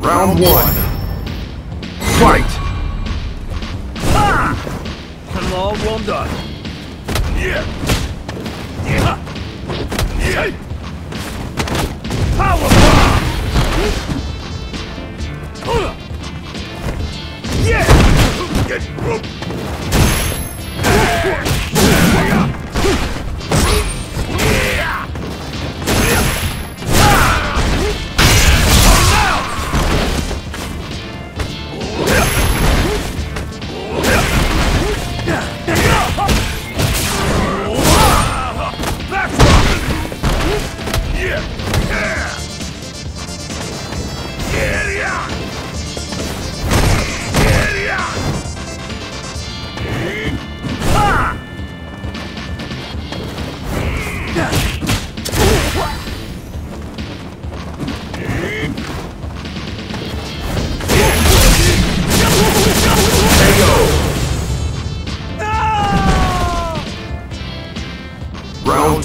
Round one. Fight! Hello, Wanda. Yeah. Yeah. Yeah. Power bomb. Yeah. Get.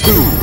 Two.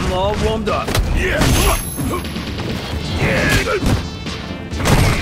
Hello, Wanda. Hello, Wanda. Power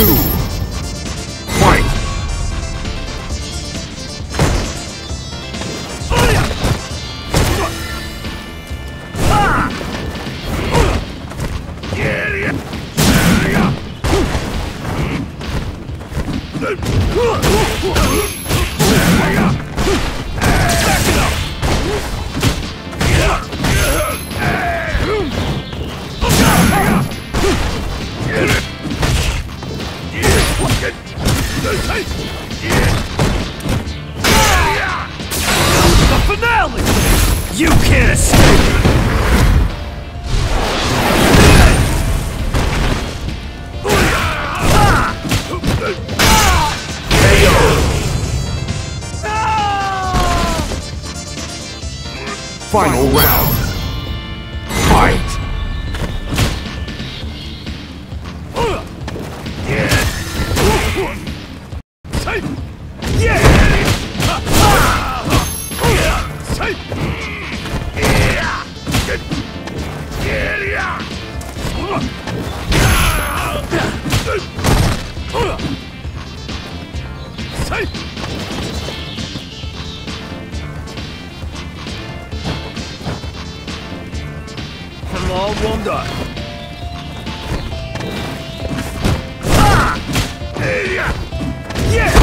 two. Final round. Hello, Wanda. Ah! Yeah!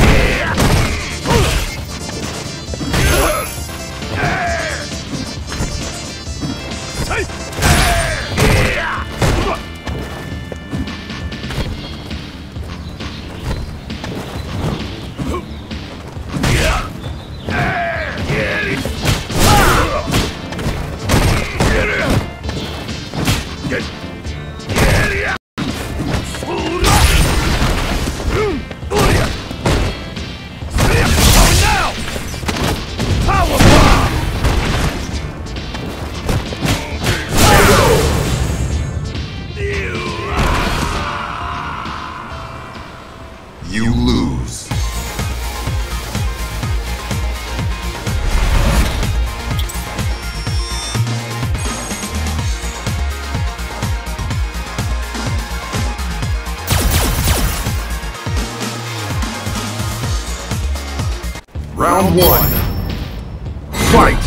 One. Fight!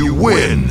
You win!